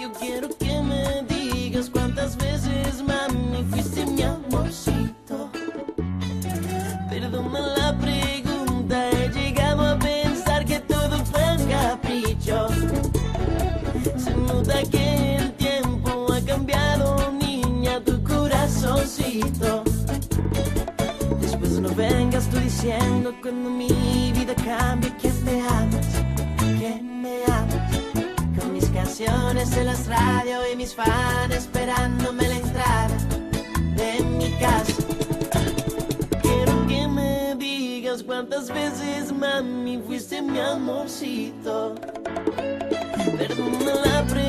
Yo quiero que me digas cuántas veces, mami, fuiste mi amorcito. Perdona la pregunta, he llegado a pensar que todo fue un capricho. Se nota que el tiempo ha cambiado, niña, tu corazoncito. Diciendo cuando mi vida cambie que me amas, que me amas. Con mis canciones en las radio y mis fans esperándome la entrada de mi casa. Quiero que me digas cuántas veces, mami, fuiste mi amorcito. Perdona la pregunta,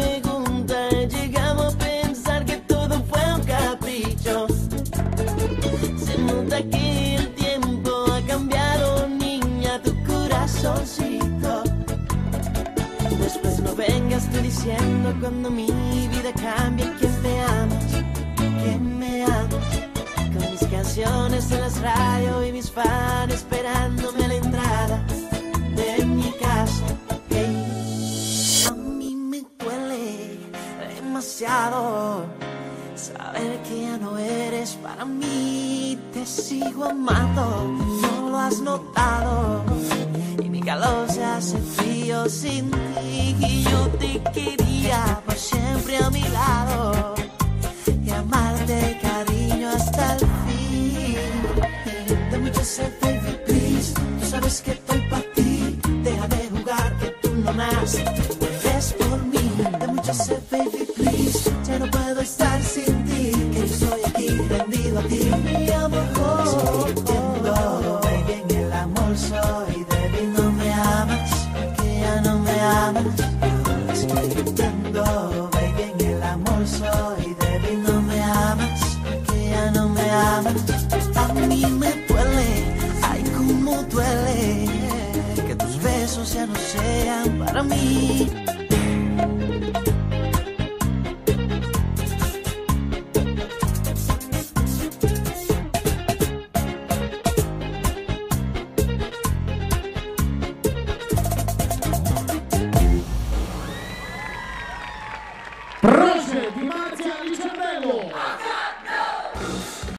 cuando mi vida cambie que me amas, que me amas. Con mis canciones en las radio y mis fans esperándome a la entrada de mi casa. Hey. A mí me duele demasiado saber que ya no eres para mí. Te sigo amando, no lo has notado. Y mi calor se hace frío sin ti. Y yo te quería por siempre a mi lado. Y amarte, cariño, hasta el fin. De mucho ser baby, please. Tú sabes que estoy para ti. Deja de jugar que tú no naces. Es por mí. De mucho ser baby, please. Ya no puedo estar sin ti. Que yo estoy aquí rendido a ti. Estoy en el amor soy débil. No me amas, que ya no me amas. A mí me duele, ay, cómo duele. Que tus besos ya no sean para mí.